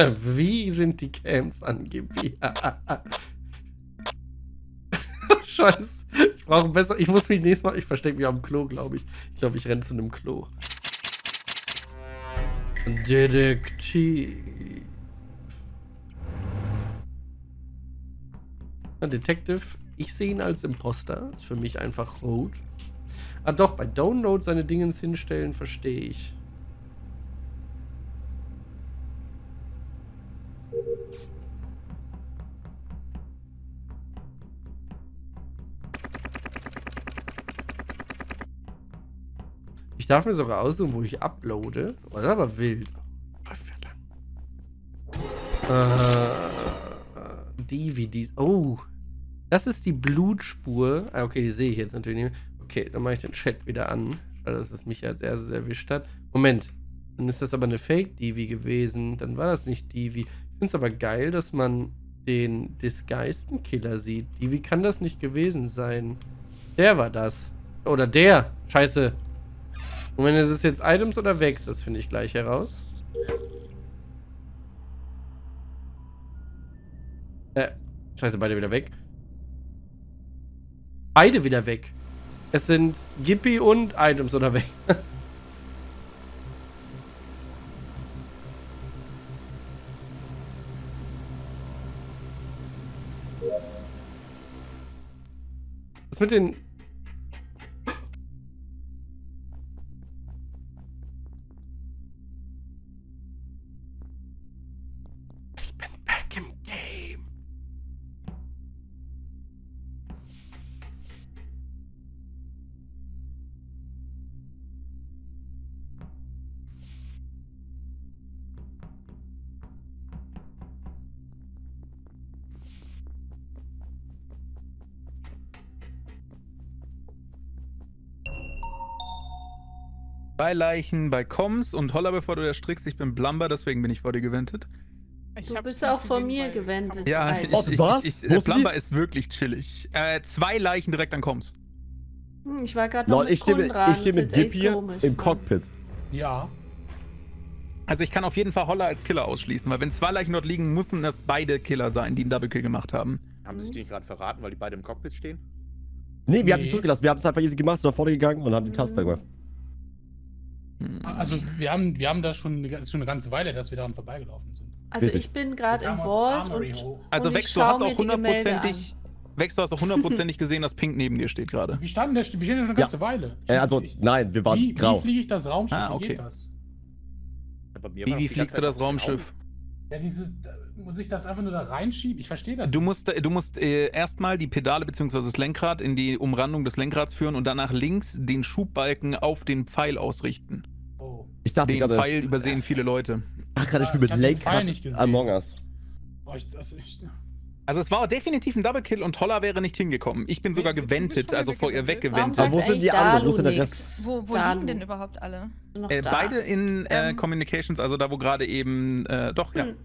Wie sind die Camps angeblich? Scheiße. Ich brauche besser. Ich muss mich nächstes Mal. Ich verstecke mich am Klo, glaube ich. Ich glaube, ich renne zu einem Klo. Detektiv. Detective, ich sehe ihn als Imposter. Ist für mich einfach rot. Ah doch, bei Download seine Dingens hinstellen, verstehe ich. Darf mir sogar aussuchen, wo ich uploade. Das ist aber wild. Äh, die wie die. Oh. Das ist die Blutspur. Ah, okay, die sehe ich jetzt natürlich nicht. Okay, dann mache ich den Chat wieder an. Schade, dass es mich als erstes erwischt hat. Moment. Dann ist das aber eine Fake-Divi gewesen. Dann war das nicht Divi. Ich finde es aber geil, dass man den disguisten Killer sieht. Divi kann das nicht gewesen sein. Der war das. Oder der. Scheiße. Moment, ist es jetzt Items oder Vex? Das finde ich gleich heraus. Äh, scheiße, beide wieder weg. Beide wieder weg. Es sind Gippy und Items oder weg. Was mit den Zwei Leichen bei Koms und Holla, bevor du erstrickst. Ich bin Blumber, deswegen bin ich vor dir gewendet. du bist auch von mir gewendet. Ja, ich, ich, was? ich, ich, Blumber ist wirklich chillig. Äh, zwei Leichen direkt an Koms. Hm, ich war gerade noch mit ich stehe, ich stehe mit Dip hier im Cockpit. Ja. Also ich kann auf jeden Fall Holla als Killer ausschließen, weil wenn zwei Leichen dort liegen, müssen das beide Killer sein, die einen Double Kill gemacht haben. Haben sie sich die nicht gerade verraten, weil die beide im Cockpit stehen? Nee, wir Nee. haben die zurückgelassen. Wir haben es einfach easy gemacht, sind nach vorne gegangen und haben die Taste gemacht. Hm. Also wir haben, wir haben da schon, ist schon eine ganze Weile, dass wir daran vorbeigelaufen sind. Also Richtig. ich bin gerade im Vault und, hoch. Also und Vex, ich du hast auch hundertprozentig, Vex, du hast auch hundertprozentig gesehen, dass Pink neben dir steht gerade. Wir standen da, wir stehen ja schon eine Ja. ganze Weile. Äh, also, nein, wir waren wie, grau. Wie fliege ich das Raumschiff? Ah, Wie okay. geht das? Bei mir Wie, wie fliegst du das Raumschiff? Ja, dieses, da- muss ich das einfach nur da reinschieben? Ich verstehe das. Du nicht. musst, du musst äh, erstmal die Pedale bzw. das Lenkrad in die Umrandung des Lenkrads führen und danach links den Schubbalken auf den Pfeil ausrichten. Oh. Ich dachte Den gerade, Pfeil übersehen viele Leute. ach, gerade ich spiele Ich mit Lenkrad nicht gesehen. Among Us. Boah, ich, also ich, Also es war definitiv ein Double Kill und Holla wäre nicht hingekommen. Ich bin sogar gewendet, also vor ihr weggewendet? Aber wo sind die anderen? Wo Dalu der nix? Wo, wo liegen denn überhaupt alle? Äh, beide in äh, Ähm. Communications, also da wo gerade eben, äh, doch, ja, Hm.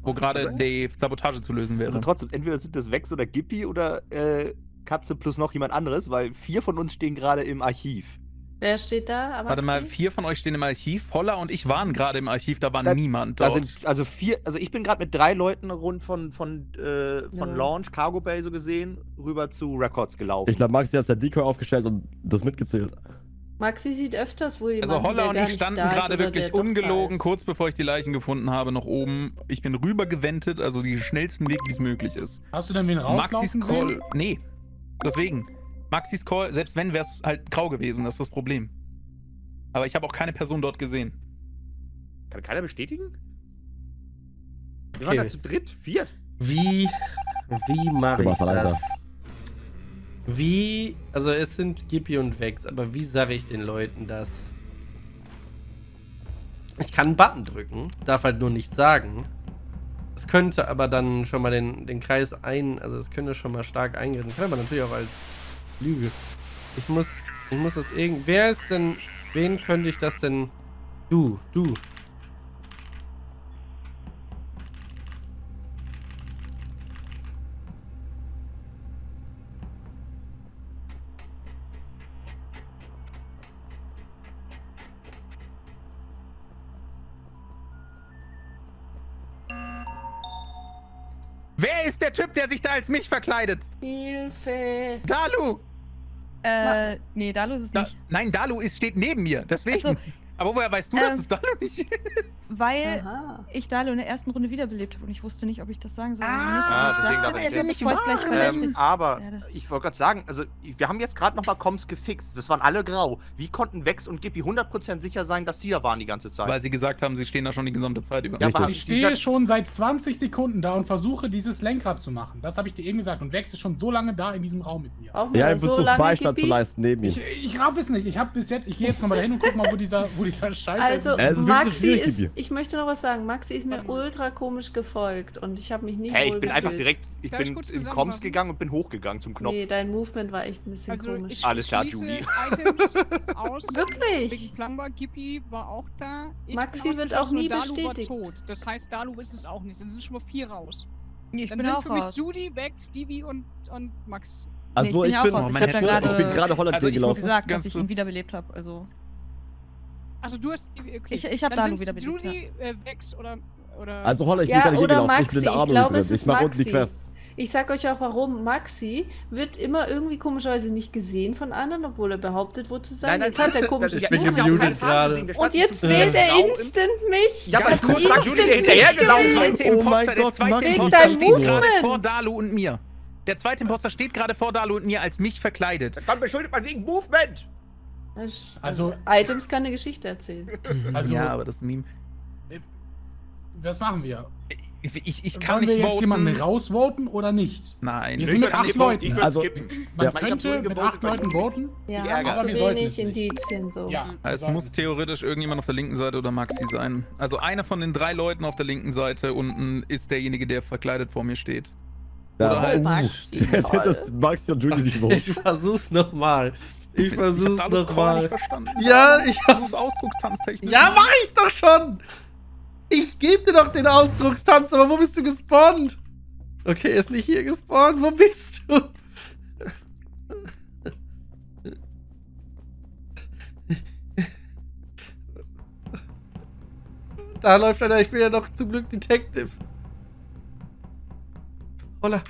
wo gerade Also- die Sabotage zu lösen wäre. Also trotzdem, entweder sind das Vex oder Gippy oder äh, Katze plus noch jemand anderes, weil vier von uns stehen gerade im Archiv. Wer steht da? Aber Warte mal, vier von euch stehen im Archiv. Holla und ich waren gerade im Archiv, da war Da- niemand Da dort. sind also vier, also ich bin gerade mit drei Leuten rund von, von, äh, von Ja. Launch, Cargo Bay so gesehen, rüber zu Records gelaufen. Ich glaube, Maxi hat der Decoy aufgestellt und das mitgezählt. Maxi sieht öfters wohl jemanden, Also Holla und ich standen gerade wirklich ungelogen, kurz bevor ich die Leichen gefunden habe, noch oben. Ich bin rübergewendet, also die schnellsten Weg, wie es möglich ist. hast du denn wen Maxis rauslaufen Call, sehen? nee. Deswegen. Maxis Call, selbst wenn, wäre es halt grau gewesen, das ist das Problem. Aber ich habe auch keine Person dort gesehen. Kann keiner bestätigen? Wir Okay. waren da zu dritt, vier. Wie, wie mache ich das? Wie, also es sind Gippy und Vex, aber wie sage ich den Leuten das? Ich kann einen Button drücken, darf halt nur nichts sagen. Es könnte aber dann schon mal den, den Kreis ein, also es könnte schon mal stark eingrenzen. Kann aber natürlich auch als Lüge. Ich muss, ich muss das irgend. Wer ist denn, wen könnte ich das denn? Du, du. Als mich verkleidet? Hilfe. Dalu! Äh, nee, Dalu ist es Da, nicht. nein, Dalu ist, steht neben mir. Deswegen. Ach so. Aber woher weißt du, dass Ähm, es Dalu nicht ist? Weil Aha. ich Dalu in der ersten Runde wiederbelebt habe und ich wusste nicht, ob ich das sagen soll oder nicht. Ah, ich deswegen darf ich mich vielleicht gleich. Ähm, aber werde. ich wollte gerade sagen, also wir haben jetzt gerade nochmal Koms gefixt. Das waren alle grau. Wie konnten Vex und Gippi 100% sicher sein, dass die da waren die ganze Zeit? Weil sie gesagt haben, sie stehen da schon die gesamte Zeit über. Ja, aber Ich stehe schon seit 20 Sekunden da und versuche dieses Lenkrad zu machen. Das habe ich dir eben gesagt. Und Vex ist schon so lange da in diesem Raum mit mir. Brauchen Ja, im so lange Beistand zu Gebiet? leisten neben Ich, ihm. ich raff es nicht. Ich habe bis jetzt, ich gehe jetzt nochmal dahin und guck mal, wo dieser, wo dieser Schalter Also, Es ist Maxi ist, ich möchte noch was sagen. Maxi ist mir Warte ultra komisch gefolgt und ich habe mich nicht Hey, wohl ich bin einfach direkt, ich Darf ich bin in Koms gegangen und bin hochgegangen zum Knopf. Nee, dein Movement war echt ein bisschen Also komisch. ich, Alles ich klar, schließe Julie. Items aus. Wirklich? Plumber, Gippi war auch da. Ich Maxi wird auch nie bestätigt. War tot. Das heißt, Dalu ist es auch nicht. Dann sind schon mal vier raus. Nee, ich Dann bin sind auch für mich raus. Judy, Vex, Stevie und, und Max. Also ich bin ich bin. Ich ich bin, ja ich gerade- bin gerade Holland Also ich muss gelaufen. gesagt, dass ich ihn wiederbelebt habe. Also, Also du hast die. Okay. Ich- ich hab Dann Dalu sind's wieder Judy, äh, Vex oder. oder Also Holland, ich Ja, bin gerade hier oder gelaufen. Ich bin in Maxi. der Ich glaube, drin. es ist Ich mache unten die Maxi. Quest. Ich sag euch auch warum. Maxi wird immer irgendwie komischerweise nicht gesehen von anderen, obwohl er behauptet, wo zu sein. Jetzt hat er komische ich bin Schuhe. gemutet gerade. Und jetzt wählt er instant mich. Ja, Ich weil hab kurz sagt Julie, hinterhergelaufen Oh mein Gott, zweite Max, Imposter Wegen deinem steht gerade Movement. vor Dalu und mir. Der zweite Imposter steht gerade vor Dalu und mir als mich verkleidet. Dann beschuldigt man wegen Movement. Gewählt. Also- Items kann eine Geschichte erzählen. Also- ja, aber das Meme. Was machen wir? Ich, ich, ich kann Wollen wir nicht jetzt voten. jemanden rausvoten oder nicht? Nein. Wir Ich sind mit acht Leuten. Ich würde Also- skippen. Man Ja. Ich könnte mit acht Leuten voten. Ja, ärgert. aber wir sollten wenig es. Indizien so. Ja. Es wir muss theoretisch irgendjemand auf der linken Seite oder Maxi sein. Also einer von den drei Leuten auf der linken Seite unten ist derjenige, der verkleidet vor mir steht. Ja, Oder halt Maxi, Jetzt hätte das Maxi und Julie sich Ich überholt. versuch's nochmal. Ich versuch's nochmal. verstanden. Ja, ich ist Ausdruckstanztechnik. Ja, mach ich doch schon! Ich geb dir doch den Ausdruckstanz, aber wo bist du gespawnt? Okay, er ist nicht hier gespawnt. Wo bist du? Da läuft einer, ich bin ja noch zum Glück Detective. Holla.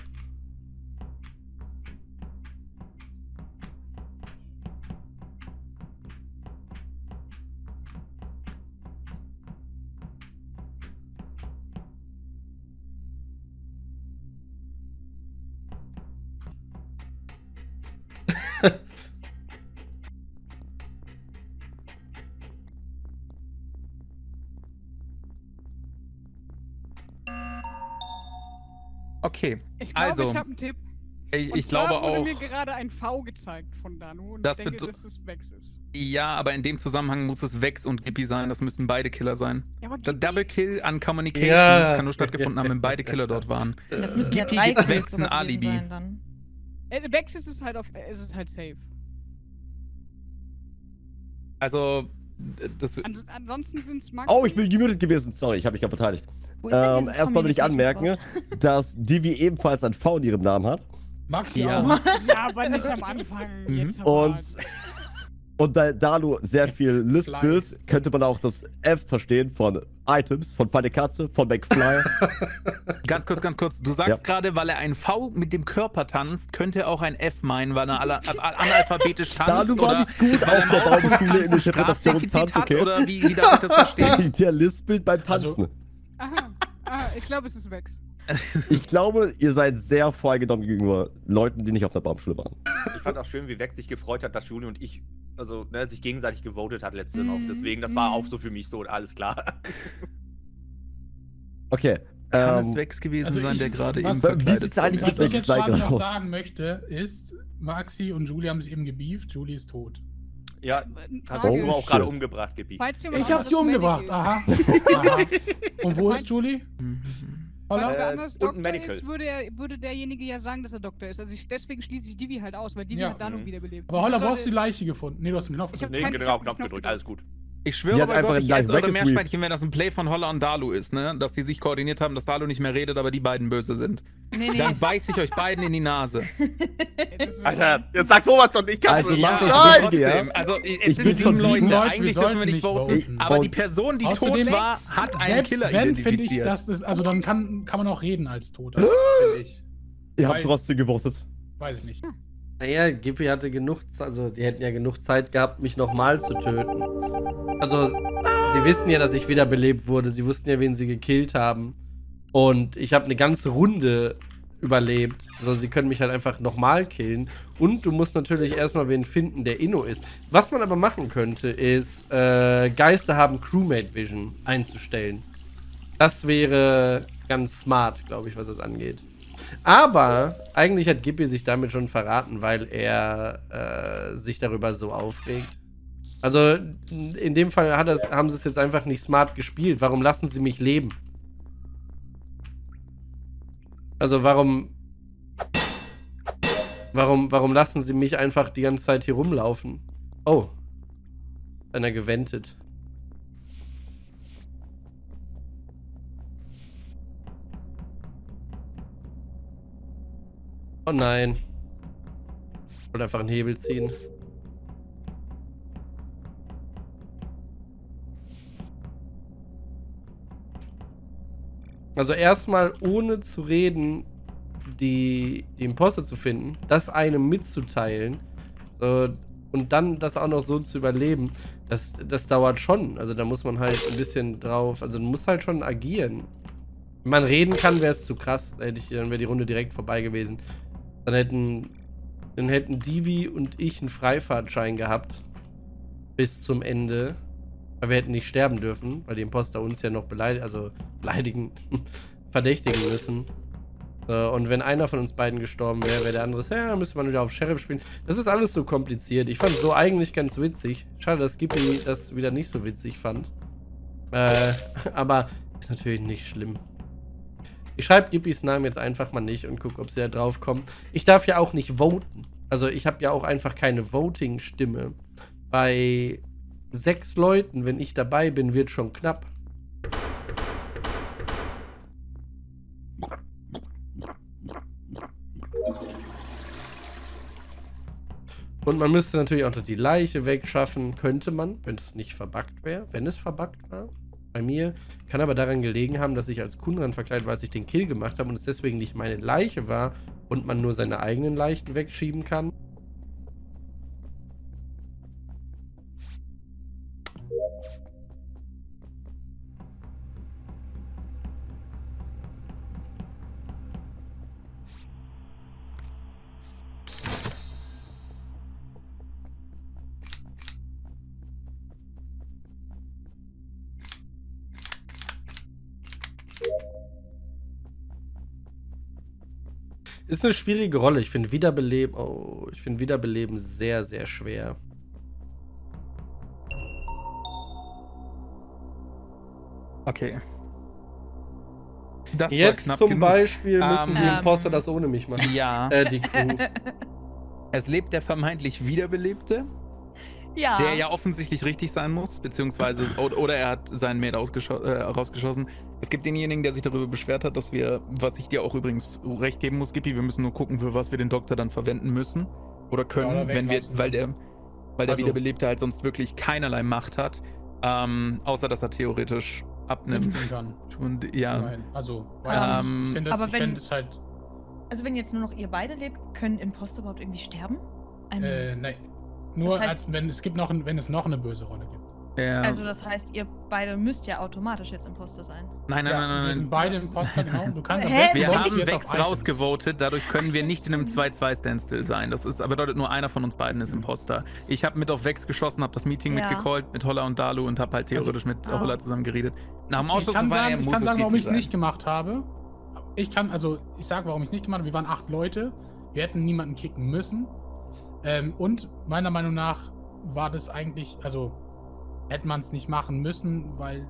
Ich glaube, Also, ich habe einen Tipp. ich, Und ich zwar glaube wurde auch. mir gerade ein V gezeigt von Danu und Das ich denke, dass es Vex ist. Ja, aber in dem Zusammenhang muss es Vex und Gippi sein. Das müssen beide Killer sein. Ja, aber Double Kill an Communications Ja. kann nur stattgefunden haben, wenn beide Killer dort waren. das müssen ja Gippi drei Vex ein Alibi. sein dann. Äh, Vex ist es halt auf, äh, ist es halt safe. Also, das, An, ansonsten sind es Max. Oh, ich bin gemutet gewesen. Sorry, ich habe mich gerade verteidigt. Ähm, erstmal will ich anmerken, dass Divi ebenfalls ein V in ihrem Namen hat. Maxi Ja. auch. Ja, aber nicht am Anfang. Mhm. Und, und da Dalu sehr viel lispelt, könnte man auch das F verstehen von Items, von Feine Katze, von McFly. ganz kurz, ganz kurz. Du sagst Ja. gerade, weil er ein V mit dem Körper tanzt, könnte er auch ein F meinen, weil er ab- analphabetisch tanzt. Dalu war nicht gut auf der Baumschule in Interpretationstanz, okay? Oder wie, wie darf ich das verstehen? Der lispelt beim Tanzen. Also- Aha, aha, ich glaube, es ist Vex. Ich glaube, ihr seid sehr voreingenommen gegenüber Leuten, die nicht auf der Baumschule waren. Ich fand auch schön, wie Vex sich gefreut hat, dass Julie und ich, also, ne, sich gegenseitig gewotet hat letzte Mhm. noch. Deswegen, das war auch so für mich so, alles klar. Okay. Kann es Ähm, Vex gewesen also sein, ich- der gerade eben was- verkleidet wie sieht's eigentlich war? Was mit ich jetzt gerade noch sagen möchte, ist, Maxi und Julie haben sich eben gebieft. Julie ist tot. Ja, hast Oh, du aber auch gerade umgebracht, jemand Ich habe sie umgebracht. Aha. Aha. Und wo ist Julie? Falls Holla? wer Äh, und ein Doktor ist, würde, er, würde derjenige ja sagen, dass er Doktor ist. Also ich, deswegen schließe ich Divi halt aus, weil Divi Ja. hat Danu Mhm. wiederbelebt. Aber Holla, wo hast du die Leiche gefunden? Nee, du hast den Knopf Ich hab gedrückt. Nee, genau, hab Knopf Knopf gedrückt, gedrückt. alles gut. Ich schwöre bei einfach Gott, ich esse eure. Meerschweinchen, wenn das ein Play von Holler und Dalu ist, ne? Dass die sich koordiniert haben, dass Dalu nicht mehr redet, aber die beiden böse sind. Nee, nee. Dann beiß ich euch beiden in die Nase. Alter, jetzt sag sowas doch nicht, kannst Also du das Nein! ja? trotzdem. Also, es Ich sind sieben Leute. Leuten, wir Eigentlich dürfen wir nicht voten. Aber die. Person, die Außerdem- tot war, hat einen Selbst Killer wenn, finde ich, das ist, also dann kann, kann man auch reden als Toter. finde ich. Ihr Weil- habt trotzdem gewotet. Weiß ich nicht. Naja, Gippi hatte genug, Z- also die hätten ja genug Zeit gehabt, mich nochmal zu töten. Also, sie wissen ja, dass ich wiederbelebt wurde. Sie wussten ja, wen sie gekillt haben. Und ich habe eine ganze Runde überlebt. Also, sie können mich halt einfach nochmal killen. Und du musst natürlich erstmal wen finden, der Inno ist. Was man aber machen könnte, ist, äh, Geister haben Crewmate Vision einzustellen. Das wäre ganz smart, glaube ich, was das angeht. Aber eigentlich hat Gippi sich damit schon verraten, weil er äh, sich darüber so aufregt. Also in dem Fall das, haben sie es jetzt einfach nicht smart gespielt. Warum lassen sie mich leben? Also warum... Warum, warum lassen sie mich einfach die ganze Zeit hier rumlaufen? Oh. Einer gewendet. Oh nein. Ich wollte einfach einen Hebel ziehen. Also erstmal ohne zu reden, die, die Imposter zu finden, das einem mitzuteilen so, und dann das auch noch so zu überleben, das, das dauert schon. Also da muss man halt ein bisschen drauf, also man muss halt schon agieren. Wenn man reden kann, wäre es zu krass. Hätte ich, dann wäre die Runde direkt vorbei gewesen. Dann hätten, dann hätten Divi und ich einen Freifahrtschein gehabt. Bis zum Ende. Aber wir hätten nicht sterben dürfen, weil die Imposter uns ja noch beleidigen, also beleidigen, verdächtigen müssen. Und wenn einer von uns beiden gestorben wäre, wäre der andere, ja, dann müsste man wieder auf Sheriff spielen. Das ist alles so kompliziert. Ich fand so eigentlich ganz witzig. Schade, dass Skippy das wieder nicht so witzig fand. Äh, aber ist natürlich nicht schlimm. Ich schreibe Gippys Namen jetzt einfach mal nicht und gucke, ob sie da drauf kommt. Ich darf ja auch nicht voten. Also ich habe ja auch einfach keine Voting-Stimme. Bei sechs Leuten, wenn ich dabei bin, wird schon knapp. Und man müsste natürlich auch noch die Leiche wegschaffen. Könnte man, wenn es nicht verbuggt wäre. Wenn es verbuggt war. Bei mir. Kann aber daran gelegen haben, dass ich als Kunran verkleidet war, als ich den Kill gemacht habe und es deswegen nicht meine Leiche war und man nur seine eigenen Leichen wegschieben kann. Ist eine schwierige Rolle. Ich finde Wiederbeleben, oh, ich finde Wiederbeleben sehr, sehr schwer. Okay. Das Jetzt knapp zum genug. Beispiel müssen die Ähm. Imposter das ohne mich machen. Ja. Äh, die Crew. Es lebt der vermeintlich Wiederbelebte, Ja. der ja offensichtlich richtig sein muss, beziehungsweise oder, er hat seinen Mate äh, rausgeschossen. Es gibt denjenigen, der sich darüber beschwert hat, dass wir, was ich dir auch übrigens recht geben muss, Gippi, wir müssen nur gucken, für was wir den Doktor dann verwenden müssen oder können, Ja, oder wenn wir, weil der, weil der Also- Wiederbelebte halt sonst wirklich keinerlei Macht hat, ähm, außer dass er theoretisch abnimmt. kann. Und ja, Immerhin. Also, weiß Ähm, ich finde es aber ich wenn- find es halt. Also wenn jetzt nur noch ihr beide lebt, können Imposter überhaupt irgendwie sterben? Eine- Äh, nein. Nur Das heißt- als wenn es gibt noch ein, wenn es noch eine böse Rolle gibt. Ja. Also das heißt, ihr beide müsst ja automatisch jetzt Imposter sein. nein, nein, Ja, nein, nein, Wir nein. sind beide im Poster, genau. Du kannst Hä? Wir haben Items. rausgevotet, dadurch können wir nicht in einem 2-2-Standstill sein. Das ist, bedeutet nur einer von uns beiden ist Imposter. Ich habe mit auf Vex geschossen, habe das Meeting Ja. mitgecallt mit Holla und Dalu und habe halt theoretisch mit Ah. Holla zusammen geredet. Nach dem Ich Ausschuss kann war er, sagen, ich muss kann sagen warum ich es nicht gemacht habe. Ich kann, also, ich sage, warum ich es nicht gemacht habe. Wir waren acht Leute. Wir hätten niemanden kicken müssen. Ähm, und meiner Meinung nach war das eigentlich, also, hätte man es nicht machen müssen, weil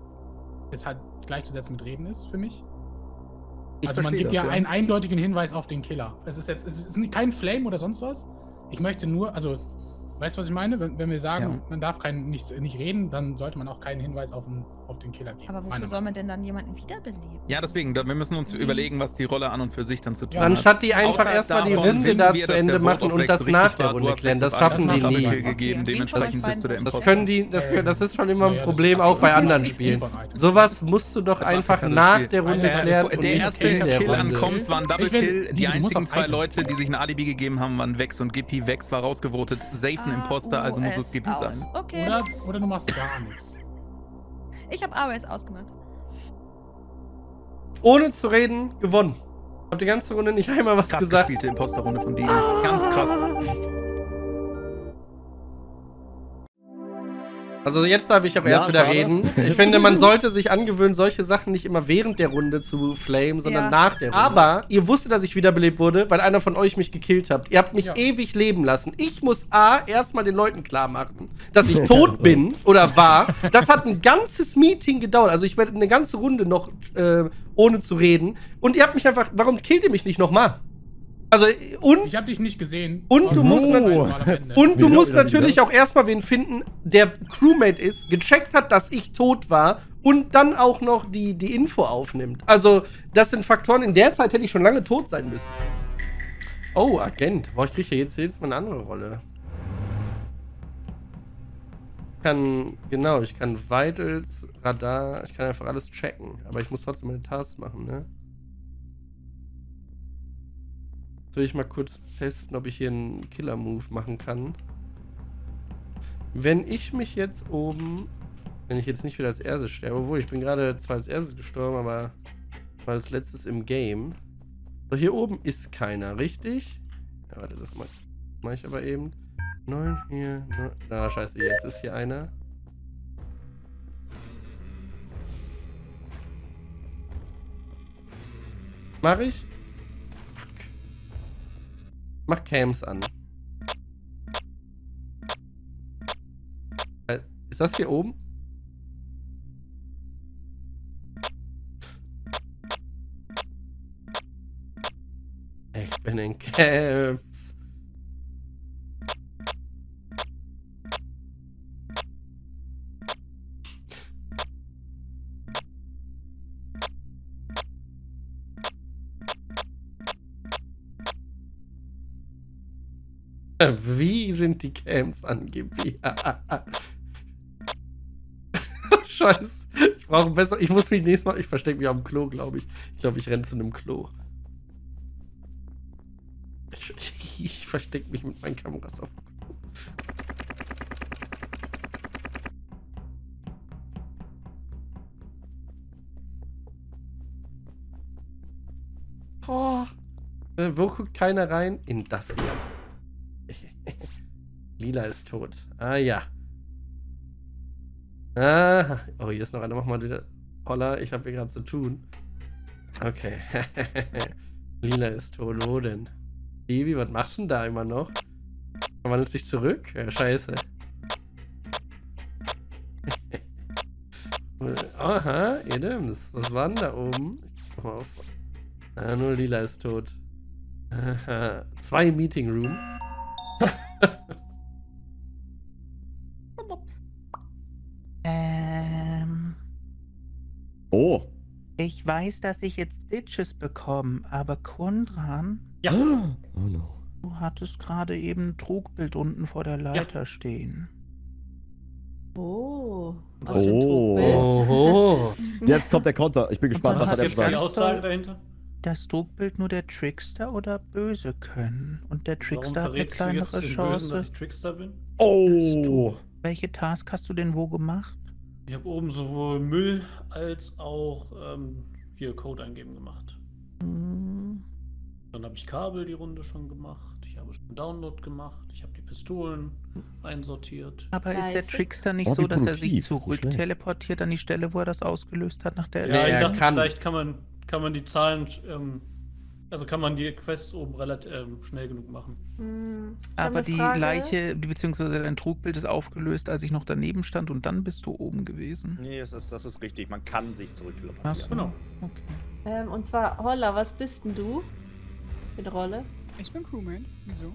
es halt gleichzusetzen mit Reden ist für mich. Ich also, man gibt das, ja einen eindeutigen Hinweis auf den Killer. Es ist jetzt, es ist kein Flame oder sonst was. Ich möchte nur, also, Weißt du, was ich meine? Wenn, wenn wir sagen, Ja. man darf kein, nicht, nicht reden, dann sollte man auch keinen Hinweis auf den, auf den Killer geben. Aber wofür soll man denn dann jemanden wiederbeleben? Ja, deswegen, wir müssen uns Mhm. überlegen, was die Rolle an und für sich dann zu tun Ja. hat. Anstatt die einfach erstmal die Runde wissen da zu Ende machen und das nach der Runde klären. Das schaffen die nie. Gegeben, dementsprechend bist du der Das können die, das, können- das ist schon immer ein Problem, auch bei anderen Spielen. Sowas musst du doch einfach nach der. Runde klären Der und nicht erste in der Kill an. Coms war ein Double Kill. Die einzigen zwei Leute, die sich ein Alibi gegeben haben, waren Vex und Gippy. Vex war rausgevotet. Safe ein Imposter, also muss es aus. sein. Okay. Oder, oder du machst gar nichts. Ich habe AOS ausgemacht. Ohne zu reden, gewonnen. Hab die ganze Runde nicht einmal was Krass gesagt. gespielte Imposterrunde von denen. Ganz krass. Also jetzt darf ich aber Ja, erst wieder schade. reden. Ich finde, man sollte sich angewöhnen, solche Sachen nicht immer während der Runde zu flamen, sondern Ja. nach der Runde. Aber ihr wusstet, dass ich wiederbelebt wurde, weil einer von euch mich gekillt habt. Ihr habt mich Ja. ewig leben lassen. Ich muss A, erstmal den Leuten klar machen, dass ich tot bin oder war. Das hat ein ganzes Meeting gedauert. Also ich werde eine ganze Runde noch äh, ohne zu reden. Und ihr habt mich einfach, warum killt ihr mich nicht nochmal? Also, und Ich habe dich nicht gesehen. Und du du musst Ende. Und du musst natürlich auch erstmal wen finden, der Crewmate ist, gecheckt hat, dass ich tot war und dann auch noch die, die Info aufnimmt. Also, das sind Faktoren, in der Zeit hätte ich schon lange tot sein müssen. Oh, Agent. Boah, ich kriege ja jetzt jedes Mal eine andere Rolle. Ich kann, genau, ich kann Vitals, Radar, ich kann einfach alles checken. Aber ich muss trotzdem meine Tasks machen, ne? Will ich mal kurz testen, ob ich hier einen Killer-Move machen kann. Wenn ich mich jetzt oben, wenn ich jetzt nicht wieder als erstes sterbe, obwohl ich bin gerade zwar als erstes gestorben, aber war als letztes im Game. So, hier oben ist keiner, richtig? Ja, warte, das mach, mach ich aber eben. 9, hier, 9. Na, scheiße, jetzt ist hier einer. Mach ich? Mach Cams an. Äh, Ist das hier oben? Ich bin in Cams. Wie sind die Camps angeblich? Scheiße. Ich brauche besser. Ich muss mich nächstes Mal. Ich verstecke mich am Klo, glaube ich. Ich glaube, ich renne zu einem Klo. Ich, ich, ich verstecke mich mit meinen Kameras auf dem Klo. Oh. Äh, Wo guckt keiner rein? In das hier. Lila ist tot. Ah ja. Ah. Oh, hier ist noch einer. Mach mal wieder. Holla, ich habe hier gerade zu tun. Okay. Lila ist tot. Wo denn? Evi, was machst du denn da immer noch? Verwandelt sich zurück? Ja, scheiße. Aha, Adams. Was war denn da oben? Ah, nur Lila ist tot. Aha. Zwei Meeting Room. Ich weiß, dass ich jetzt Ditches bekomme, aber Kundran, Oh no. du hattest gerade eben ein Trugbild unten vor der Leiter stehen. Oh. Was für ein Oh. Trugbild. Oho. Jetzt kommt der Konter. Ich bin gespannt, was Was hat er ist gesagt. die Aussage dahinter? Das Trugbild nur der Trickster oder Böse können. Und der Warum Trickster hat eine verrätst du jetzt kleinere den Chance. Bösen, dass ich Trickster bin? Oh. Welche Task hast du denn wo gemacht? Ich habe oben sowohl Müll als auch ähm, hier Code eingeben gemacht. Dann habe ich Kabel die Runde schon gemacht. Ich habe schon Download gemacht. Ich habe die Pistolen einsortiert. Aber ist der. Trickster nicht Oh, so, dass er sich zurück teleportiert an die Stelle, wo er das ausgelöst hat nach der Ja, Nee, ich dachte, kann. vielleicht kann man, kann man die Zahlen, ähm, also kann man die Quests oben relativ ähm, schnell genug machen. Hm, hab Aber die Frage. Leiche, beziehungsweise dein Trugbild ist aufgelöst, als ich noch daneben stand und dann bist du oben gewesen. Nee, das ist, das ist richtig. Man kann sich Ach zurückteleportieren. so, Genau. Okay. Ähm, und zwar, Holla, was bist denn du? Für eine Rolle? Ich bin Crewman. Wieso?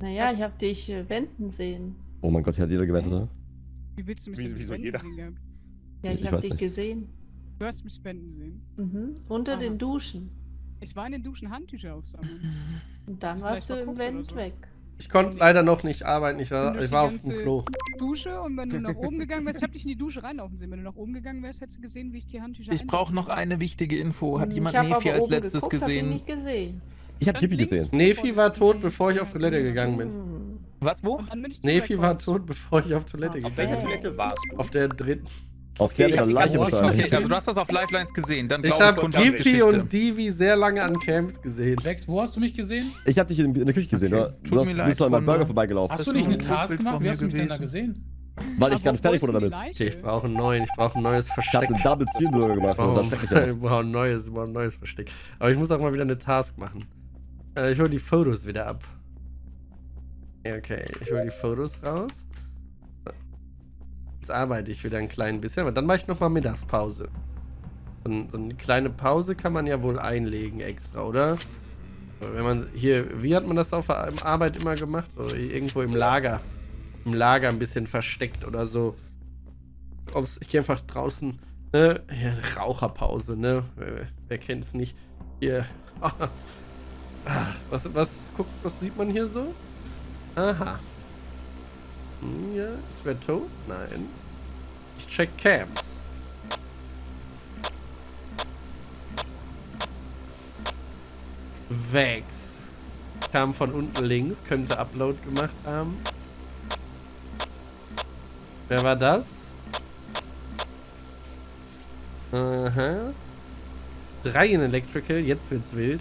Naja, ich hab dich äh, wenden sehen. Oh mein Gott, hier hat jeder gewendet, oder? Wie willst du mich denn wieso spenden jeder? sehen gehabt? Ja, ich, Ich hab weiß dich nicht. gesehen. Du hast mich spenden sehen. Mhm. Unter Aha. den Duschen. Ich war in den Duschen Handtücher aufsammeln. Und dann warst du im Vent so? weg. Ich konnte leider noch nicht arbeiten, ich war, ich war auf dem Klo. Dusche und wenn du nach oben gegangen wärst, ich hab dich in die Dusche reinlaufen sehen. Wenn du nach oben gegangen wärst, hättest du gesehen, wie ich die Handtücher Ich brauche noch eine wichtige Info. Hat Hm, jemand ich hab Nefi als letztes geguckt, Hab ihn gesehen? nicht gesehen. Ich habe Gibi links gesehen. Nefi war tot, bevor ich auf Toilette gegangen bin. Was, wo? Bin ich Nefi war tot, bevor ich auf Toilette Auf Auf welcher gegangen bin. Toilette warst du? Auf der dritten. Auf ich der Leiche wahrscheinlich. Okay, also du hast das auf Lifelines gesehen. Dann Ich ich, habe Gipi und Divi sehr lange an Camps gesehen. Lex, wo hast du mich gesehen? Ich habe dich in, in der Küche gesehen, Okay. oder? Tut Du hast, mir bist leid, an meinem Burger vorbeigelaufen, Hast du nicht eine Task gemacht? Wie hast du mich denn da gesehen? weil ich gerade fertig wurde damit. Leiche? Okay, ich brauche einen neuen, ich brauche ein neues Ich Versteck. habe einen Double Ziel Burger gemacht, das sah Ich schrecklich brauche aus. ich brauche ein neues, ich brauche ein neues Versteck. Aber ich muss auch mal wieder eine Task machen. Äh, ich hole die Fotos wieder ab. Okay, ich hole die Fotos raus. Jetzt arbeite ich wieder ein klein bisschen, aber dann mache ich nochmal Mittagspause. So, ein- so eine kleine Pause kann man ja wohl einlegen extra, oder? Wenn man hier, wie hat man das auf der Arbeit immer gemacht? So, irgendwo im Lager. Im Lager ein bisschen versteckt oder so. Aufs, ich gehe einfach draußen, ne? Hier, Raucherpause, ne? Wer, wer kennt's nicht? Hier. Ah, was, was, guckt, was sieht man hier so? Aha. Hm, ja, tot? Nein. Ich check Camps. Vex. Kam von unten links, könnte Upload gemacht haben. Wer war das? Aha. Drei in Electrical, jetzt wird's wild.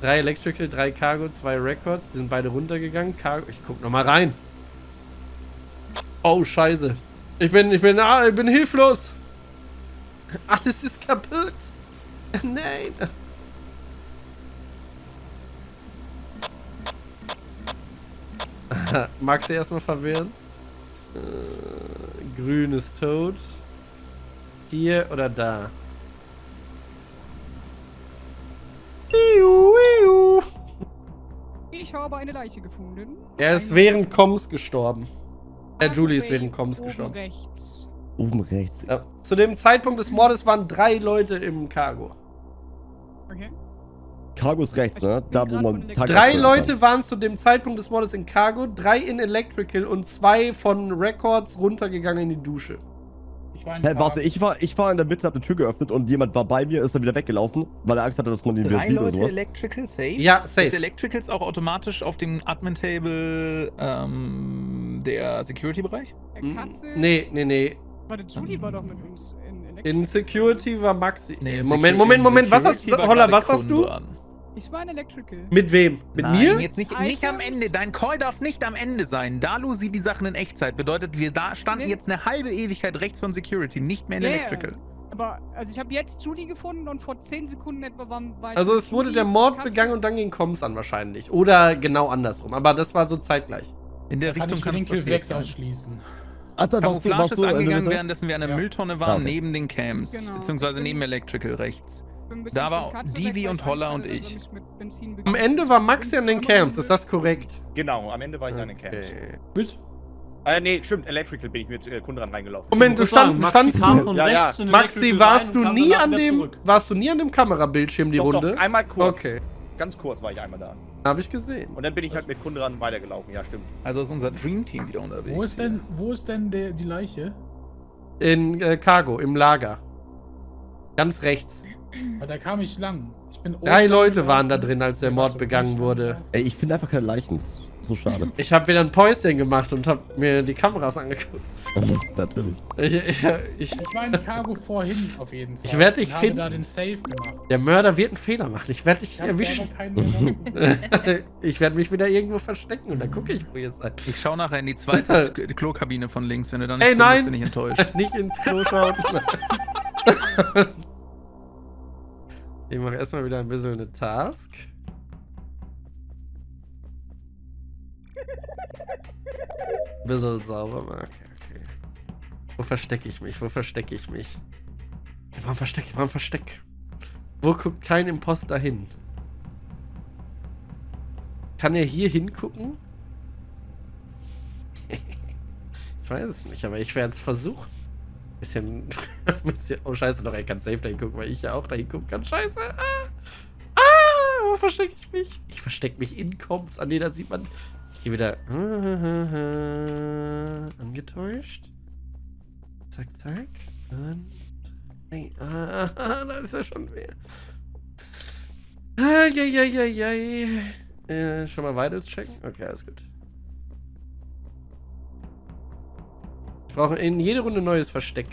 Drei Electrical, drei Cargo, zwei Records. Die sind beide runtergegangen. Cargo, ich guck noch mal rein. Oh, scheiße. Ich bin, ich bin, ah, ich bin hilflos. Alles ist kaputt. Nein. Magst du erstmal verwirren? Äh, grün ist tot. Hier oder da? Ich habe eine Leiche gefunden. Er ist während Coms gestorben. Der Cargo Julie ist während Coms oben gestorben. rechts. Oben rechts. Ja. Zu dem Zeitpunkt des Mordes waren drei Leute im Cargo. Okay. Cargo ist rechts, ne? Da, wo man Drei Leute waren zu dem Zeitpunkt des Mordes in Cargo, drei in Electrical und zwei von Records runtergegangen in die Dusche. Ich war in Hä, Park. warte, ich war, ich war in der Mitte, hab eine Tür geöffnet und jemand war bei mir, ist dann wieder weggelaufen, weil er Angst hatte, dass man ihn wieder sieht oder Leute sowas. Electrical safe? Ja, Ist safe. Electricals auch automatisch auf dem Admin-Table ähm, der Security-Bereich? Hm, Katze. Nee, nee, nee. Warte, Judy war doch mit uns in Elektro. In Security war Maxi. Nee, Äh, Moment, Moment, Moment. Was hast Holla, was hast du? Ich war in Electrical. Mit wem? Mit Nein, mir? Jetzt nicht, nicht am? Ende. Dein Call darf nicht am Ende sein. Dalu sieht die Sachen in Echtzeit. Bedeutet, wir da standen Nee. jetzt eine halbe Ewigkeit rechts von Security, nicht mehr in ja. Electrical. Aber, also ich habe jetzt Judy gefunden und vor 10 Sekunden etwa war, war ich Also es wurde Judy, der Mord begangen und dann ging Coms an wahrscheinlich. Oder genau andersrum. Aber das war so zeitgleich. In der Kann Richtung ich für kann den es Kill ausschließen. Alter, warst du, Camouflage warst ist du in der angegangen, währenddessen wir an der Ja. Mülltonne waren, Ah, okay. neben den Camps. Genau. Beziehungsweise Ich bin- neben Electrical rechts. Da war Divi und ich Holla Angst und ich. Am. Ende war Maxi an den Camps, ist das korrekt? Genau, am Ende war ich dann in Camps. Okay. Mit? Äh, nee, stimmt, Electrical bin ich mit äh, Kunden reingelaufen. Moment, du Ich stand, Maxi standst du. von Ja, ja. Maxi, warst du nie an dem. zurück. Warst du nie an dem Kamerabildschirm die Doch, Runde? Doch, einmal kurz. Okay. Ganz kurz war ich einmal da. Habe ich gesehen. Und dann bin ich halt mit Kunden ran weitergelaufen. Ja, stimmt. Also ist unser Dream Team wieder unterwegs. Wo ist denn, wo ist denn der, die Leiche? In äh, Cargo, im Lager. Ganz rechts. Da kam ich lang. Ich bin Drei Leute waren da drin, als der Mord begangen wurde. Ey, ich finde einfach keine Leichen. Das ist so schade. Ich habe wieder ein Päuschen gemacht und habe mir die Kameras angeguckt. Natürlich. Ich, ich, ich, Ich war in Cargo vorhin auf jeden Fall. Ich werd dich finden. da den Safe gemacht. der Mörder wird einen Fehler machen. Ich werde dich Ich erwischen. ich werde mich wieder irgendwo verstecken und dann gucke ich, wo ihr seid. Ich schaue nachher in die zweite Klokabine von links. Wenn du da nicht Ey, drin bist, nein! bin ich enttäuscht. Nicht ins Klo schauen. Ich mache erstmal wieder ein bisschen eine Task. Ein bisschen sauber machen. Okay, okay. Wo verstecke ich mich? Wo verstecke ich mich? Ich brauche Versteck, ich brauche Versteck. Wo guckt kein Imposter hin? Kann er hier hingucken? ich weiß es nicht, aber ich werde es versuchen. Bisschen, bisschen. Oh, scheiße, doch, er kann safe dahin gucken, weil ich ja auch dahin gucken kann. Scheiße. Ah, ah wo verstecke ich mich? Ich verstecke mich in Comms. Ah, nee, da sieht man. Ich gehe wieder. Angetäuscht. Zack, zack. Und. Hey, ah, ah, da ist er schon mehr. Ah, ja, ja, ja, ja. Äh, schon mal Vitals checken? Okay, alles gut. Brauchen in jede Runde neues Versteck.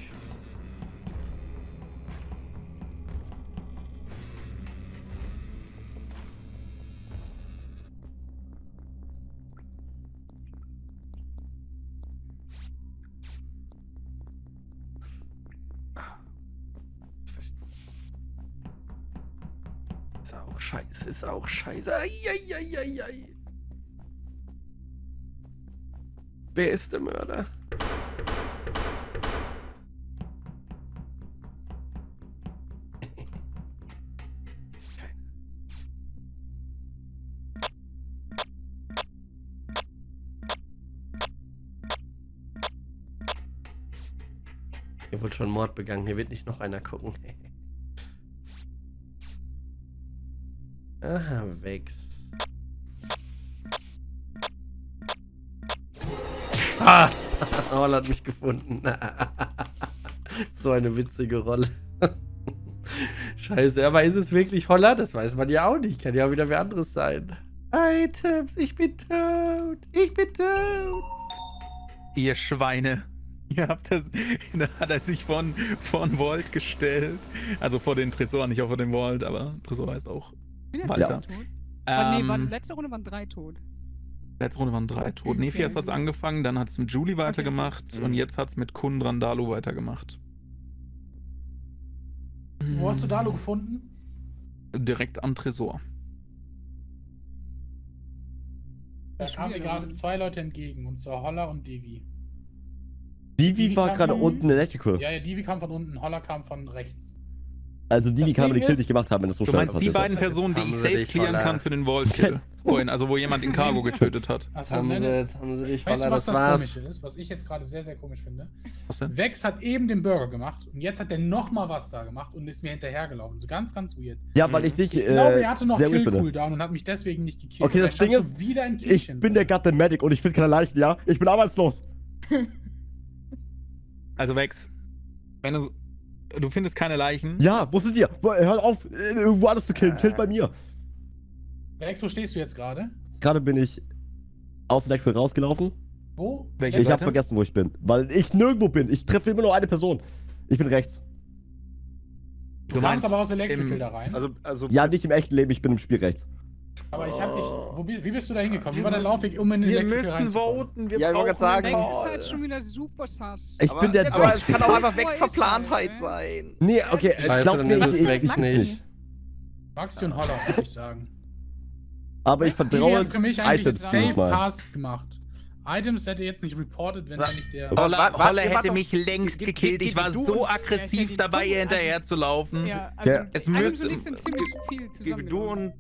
Ist auch scheiße, ist auch scheiße. Eieieiei. Der Mörder? Schon Mord begangen. Hier wird nicht noch einer gucken. Aha, Wex. Ah! Holl hat mich gefunden. so eine witzige Rolle. Scheiße, aber ist es wirklich Holler? Das weiß man ja auch nicht. Kann ja auch wieder wer anderes sein. Items, ich bin tot. Ich bin tot. Ihr Schweine. Ihr habt das. Da hat er sich von, von Vault gestellt. Also vor den Tresor, nicht auch vor dem Vault, aber Tresor heißt auch Walter. tot. Ähm, nee, waren, Ähm, letzte Runde waren drei tot. letzte Runde waren drei tot. Okay, Nephias hat es angefangen, dann hat es mit Julie weitergemacht okay. und jetzt hat es mit Kundran Dalu weitergemacht. Wo hast du Dalo gefunden? Direkt am Tresor. Da Ich kamen mir gerade zwei Leute entgegen, und zwar Holler und Devi. Divi Divi war gerade von- unten Electrical. Ja, ja, Devi kam von unten, Holler kam von rechts. Also Divi kann aber Ding die Kill ist- nicht gemacht haben, wenn das so Du schnell meinst die beiden ist. Personen, die ich safe clearen kann für den Vault-Kill. Vorhin, also wo jemand in Cargo getötet hat. Achso, haben sie, jetzt haben sie dich, Weißt du, Holler, was das das war's. Komische ist? Was ich jetzt gerade sehr, sehr komisch finde? Was denn? Vex hat eben den Burger gemacht und jetzt hat er nochmal was da gemacht und ist mir hinterhergelaufen. So ganz, ganz weird. Ja, weil ich dich Ich glaube, äh, er hatte noch. Kill-Cooldown und hat mich deswegen nicht gekillt. Okay, das Ding ist, Ich bin der drin. Gatte Medic und ich finde keine Leichen, ja? Ich bin arbeitslos. Also Vex, wenn du. Du findest keine Leichen. Ja, wo sind die? Wo- Hört auf, äh, irgendwo alles zu killen. Killt bei mir. Vex, wo stehst du jetzt gerade? Gerade bin ich aus dem Electrical rausgelaufen. Wo? Welche Ich habe vergessen, wo ich bin. Weil ich nirgendwo bin. Ich treffe immer nur eine Person. Ich bin rechts. Du, Du meinst aber aus Electrical im- da rein. Also, also Ja, nicht im echten Leben, ich bin im Spiel rechts. Aber ich hab dich. Wo, bist- wie bist du da hingekommen? Wie war der Laufweg, um in Wir Electrical müssen voten. Wir Ja, ich wollte brauchen sagen, Vex ist halt schon wieder super sass. Ich aber, bin der aber es kann auch einfach Wo Vex ist er, Verplantheit ey? sein. Nee, okay, Scheiße, glaub mir, ist ich, es ich, ich nicht. Maxi und Holler, würde ich sagen. Aber ich vertraue hat für mich eigentlich Items safe. Tasks gemacht. Items hätte jetzt nicht reported, wenn er nicht der. Holler, Holler hätte mich längst gekillt. Ich war so und- aggressiv ich dabei, ihr hinterher zu laufen. Ja, also Der- es Items müsste- und ich sind ziemlich viel zusammen. Du und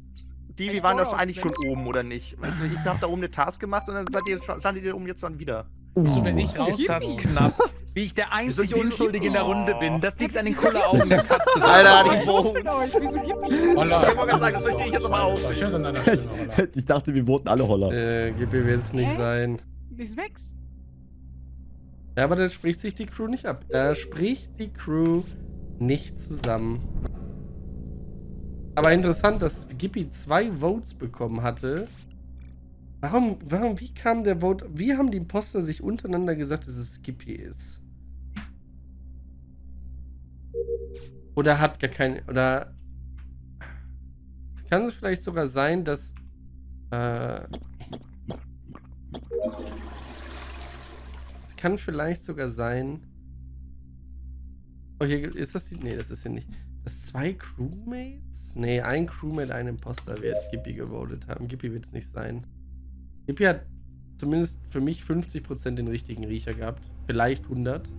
Divi Ich waren war doch eigentlich schon oben, oder nicht? Also ich hab da oben eine Task gemacht und dann seid ihr, standet ihr oben jetzt dann wieder. So, wenn ich raus. Ist das knapp? Wie ich der einzig Wieso- Unschuldige in der Runde bin. Das liegt an den Kulleraugen der Katze. Alter, die ist? Wieso gibt es Holler. Ich wollte gerade sagen, das verstehe ich jetzt aber auch. Ich dachte, wir voten alle Holler. Äh, Gibi will es nicht Hä? sein. Ist Vex. Ja, aber da spricht sich die Crew nicht ab. Da spricht die Crew nicht zusammen. Aber interessant, dass Gippi zwei Votes bekommen hatte. Warum, warum, wie kam der Vote, wie haben die Imposter sich untereinander gesagt, dass es Gippi ist? Oder hat gar kein, oder kann es vielleicht sogar sein, dass äh, es kann vielleicht sogar sein. Oh, hier ist das die. Nee, das ist hier nicht. Zwei Crewmates? Nee, ein Crewmate, ein Imposter wird Gippi gewotet haben. Gippi wird es nicht sein. Gippi hat zumindest für mich 50% den richtigen Riecher gehabt. Vielleicht 100.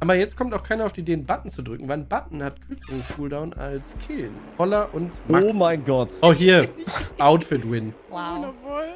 Aber jetzt kommt auch keiner auf die Idee, einen Button zu drücken, weil ein Button hat kürzeren Cooldown als Killen. Holler und Max. Oh mein Gott. Oh, hier. Outfit-Win. Wow. Wundervoll.